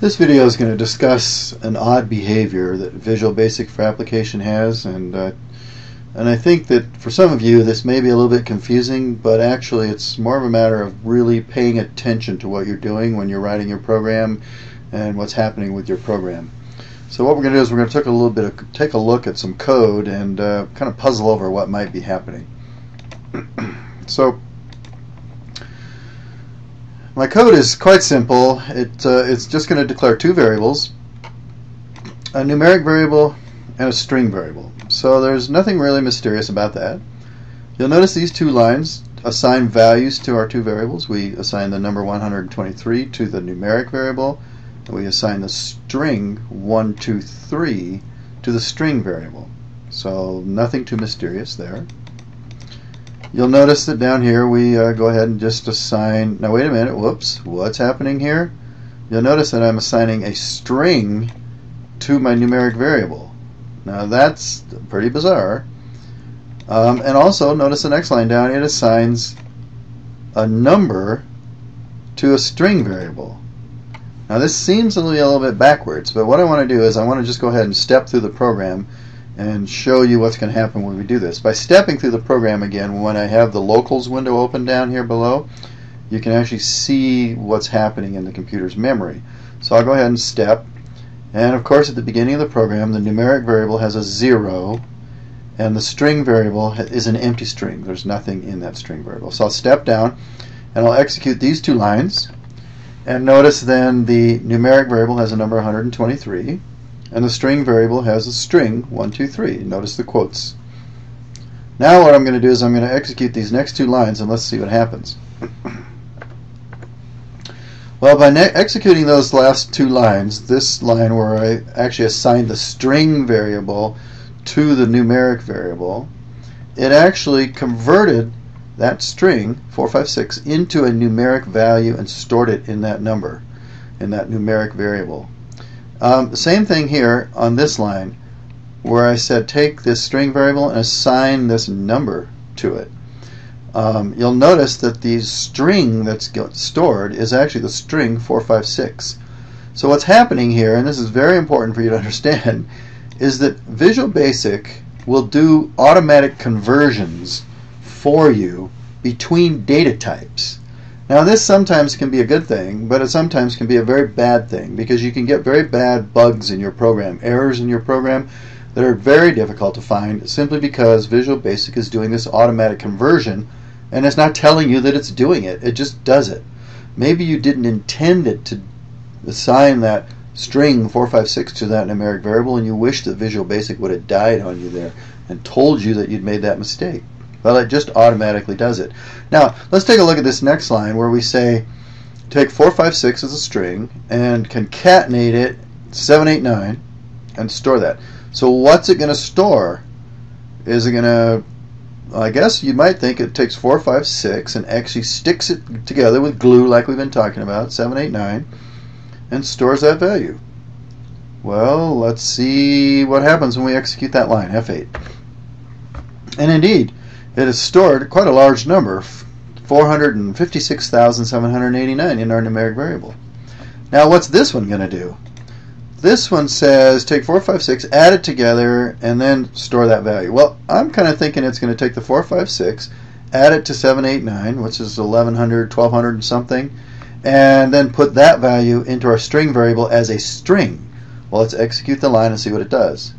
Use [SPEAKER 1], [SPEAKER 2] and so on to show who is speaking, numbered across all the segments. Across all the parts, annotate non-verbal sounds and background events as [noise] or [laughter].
[SPEAKER 1] This video is going to discuss an odd behavior that Visual Basic for Application has and uh, and I think that for some of you this may be a little bit confusing but actually it's more of a matter of really paying attention to what you're doing when you're writing your program and what's happening with your program. So what we're going to do is we're going to take a little bit of take a look at some code and uh, kind of puzzle over what might be happening. [clears throat] so my code is quite simple. It, uh, it's just going to declare two variables, a numeric variable and a string variable. So there's nothing really mysterious about that. You'll notice these two lines assign values to our two variables. We assign the number 123 to the numeric variable, and we assign the string 123 to the string variable. So nothing too mysterious there. You'll notice that down here we uh, go ahead and just assign, now wait a minute, whoops, what's happening here? You'll notice that I'm assigning a string to my numeric variable. Now that's pretty bizarre. Um, and also notice the next line down, it assigns a number to a string variable. Now this seems to be a little bit backwards, but what I want to do is I want to just go ahead and step through the program and show you what's going to happen when we do this. By stepping through the program again, when I have the locals window open down here below, you can actually see what's happening in the computer's memory. So I'll go ahead and step, and of course at the beginning of the program the numeric variable has a zero, and the string variable is an empty string. There's nothing in that string variable. So I'll step down, and I'll execute these two lines, and notice then the numeric variable has a number 123, and the string variable has a string 1, 2, 3. Notice the quotes. Now what I'm going to do is I'm going to execute these next two lines and let's see what happens. well, by executing those last two lines, this line where I actually assigned the string variable to the numeric variable, it actually converted that string 456 into a numeric value and stored it in that number, in that numeric variable. Um, same thing here on this line where I said take this string variable and assign this number to it. Um, you'll notice that the string that's stored is actually the string 456. So what's happening here, and this is very important for you to [laughs] understand, is that Visual Basic will do automatic conversions for you between data types. Now this sometimes can be a good thing, but it sometimes can be a very bad thing because you can get very bad bugs in your program, errors in your program that are very difficult to find simply because Visual Basic is doing this automatic conversion and it's not telling you that it's doing it. It just does it. Maybe you didn't intend it to assign that string 456 to that numeric variable and you wish that Visual Basic would have died on you there and told you that you'd made that mistake. Well, it just automatically does it. Now, let's take a look at this next line where we say take 456 as a string and concatenate it 789 and store that. So what's it going to store? Is it going to I guess you might think it takes 456 and actually sticks it together with glue like we've been talking about, 789, and stores that value. Well, let's see what happens when we execute that line, F8. And indeed, it has stored quite a large number, 456,789 in our numeric variable. Now what's this one going to do? This one says take 456, add it together, and then store that value. Well, I'm kind of thinking it's going to take the 456, add it to 789, which is 1100, 1200 and something, and then put that value into our string variable as a string. Well, let's execute the line and see what it does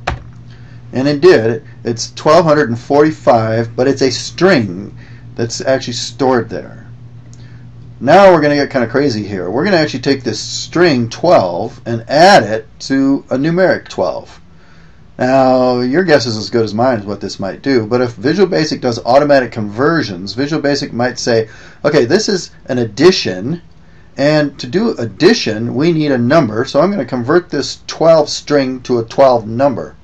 [SPEAKER 1] and it did. It's 1245, but it's a string that's actually stored there. Now we're going to get kind of crazy here. We're going to actually take this string 12 and add it to a numeric 12. Now, your guess is as good as mine as what this might do, but if Visual Basic does automatic conversions, Visual Basic might say, okay, this is an addition, and to do addition, we need a number, so I'm going to convert this 12 string to a 12 number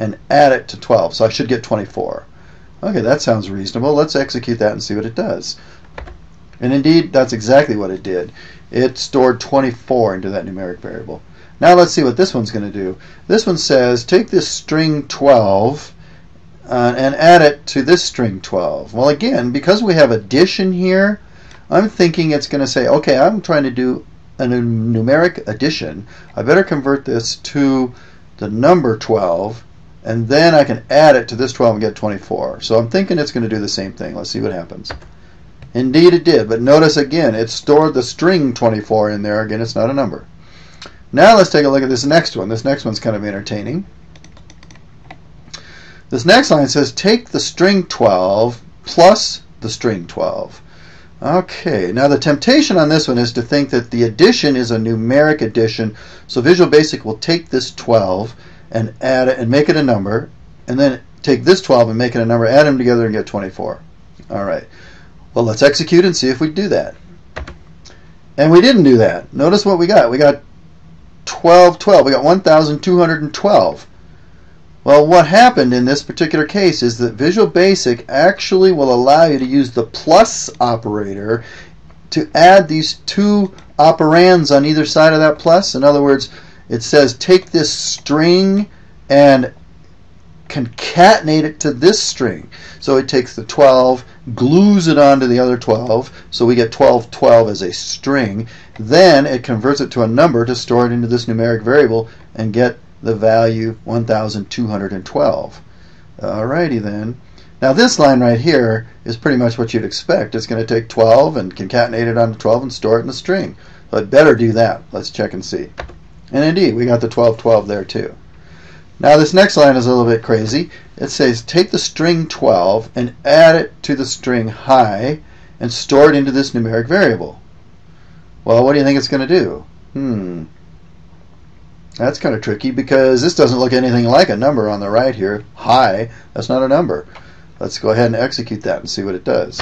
[SPEAKER 1] and add it to 12. So I should get 24. Okay, that sounds reasonable. Let's execute that and see what it does. And indeed, that's exactly what it did. It stored 24 into that numeric variable. Now let's see what this one's going to do. This one says take this string 12 uh, and add it to this string 12. Well, again, because we have addition here, I'm thinking it's going to say, okay, I'm trying to do a numeric addition, I better convert this to the number 12 and then I can add it to this 12 and get 24. So I'm thinking it's going to do the same thing. Let's see what happens. Indeed it did, but notice again, it stored the string 24 in there. Again, it's not a number. Now let's take a look at this next one. This next one's kind of entertaining. This next line says take the string 12 plus the string 12. Okay, now the temptation on this one is to think that the addition is a numeric addition. So Visual Basic will take this 12 and add it and make it a number, and then take this 12 and make it a number, add them together and get 24. All right. Well, let's execute and see if we do that. And we didn't do that. Notice what we got. We got 12, 12. We got 1,212. Well, what happened in this particular case is that Visual Basic actually will allow you to use the plus operator to add these two operands on either side of that plus. In other words, it says take this string and concatenate it to this string. So it takes the 12, glues it onto the other 12, so we get 12, 12 as a string. Then it converts it to a number to store it into this numeric variable and get the value 1212. Alrighty then. Now this line right here is pretty much what you'd expect. It's going to take 12 and concatenate it onto 12 and store it in a string. But better do that. Let's check and see. And indeed, we got the 1212 there too. Now this next line is a little bit crazy. It says take the string 12 and add it to the string high and store it into this numeric variable. Well, what do you think it's going to do? Hmm. That's kind of tricky because this doesn't look anything like a number on the right here. High, that's not a number. Let's go ahead and execute that and see what it does.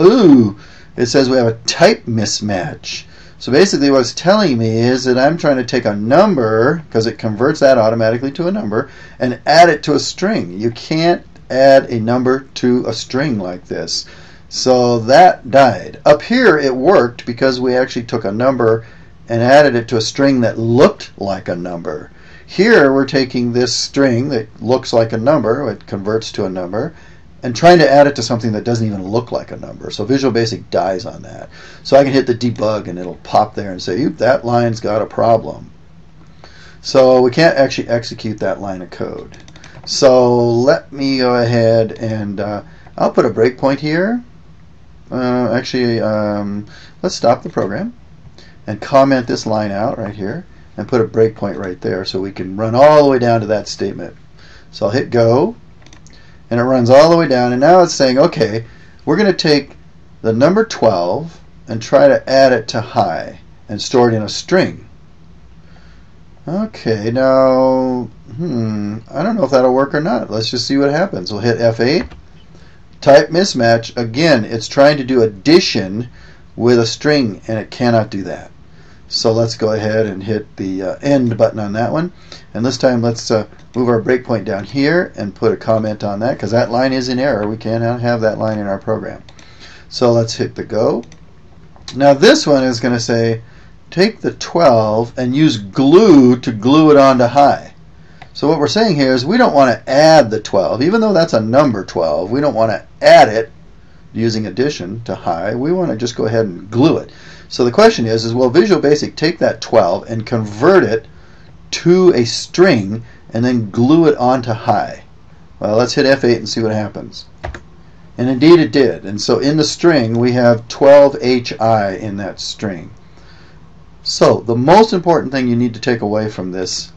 [SPEAKER 1] Ooh, it says we have a type mismatch. So basically what it's telling me is that I'm trying to take a number, because it converts that automatically to a number, and add it to a string. You can't add a number to a string like this. So that died. Up here it worked because we actually took a number and added it to a string that looked like a number. Here we're taking this string that looks like a number, it converts to a number, and trying to add it to something that doesn't even look like a number. So Visual Basic dies on that. So I can hit the debug and it'll pop there and say, that line's got a problem. So we can't actually execute that line of code. So let me go ahead and uh, I'll put a breakpoint here. Uh, actually, um, let's stop the program and comment this line out right here and put a breakpoint right there so we can run all the way down to that statement. So I'll hit go and it runs all the way down. And now it's saying okay we're going to take the number 12 and try to add it to high and store it in a string. Okay now hmm I don't know if that'll work or not. Let's just see what happens. We'll hit F8 type mismatch. Again it's trying to do addition with a string and it cannot do that so let's go ahead and hit the uh, end button on that one. And this time let's uh, move our breakpoint down here and put a comment on that because that line is in error. We cannot have that line in our program. So let's hit the go. Now this one is going to say take the 12 and use glue to glue it onto high. So what we're saying here is we don't want to add the 12. Even though that's a number 12, we don't want to add it using addition to high. We want to just go ahead and glue it. So the question is, is will Visual Basic take that 12 and convert it to a string and then glue it onto high? Well, let's hit F8 and see what happens. And indeed it did. And so in the string, we have 12hi in that string. So the most important thing you need to take away from this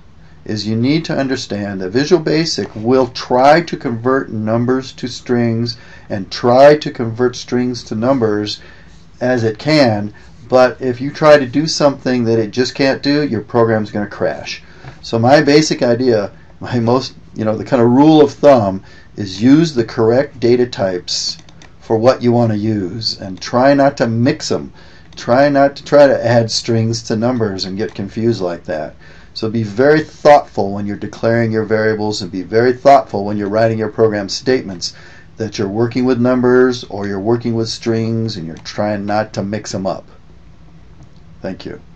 [SPEAKER 1] is you need to understand that Visual Basic will try to convert numbers to strings and try to convert strings to numbers as it can, but if you try to do something that it just can't do, your program's going to crash. So my basic idea, my most, you know, the kind of rule of thumb is use the correct data types for what you want to use and try not to mix them. Try not to try to add strings to numbers and get confused like that. So be very thoughtful when you're declaring your variables and be very thoughtful when you're writing your program statements that you're working with numbers or you're working with strings and you're trying not to mix them up. Thank you.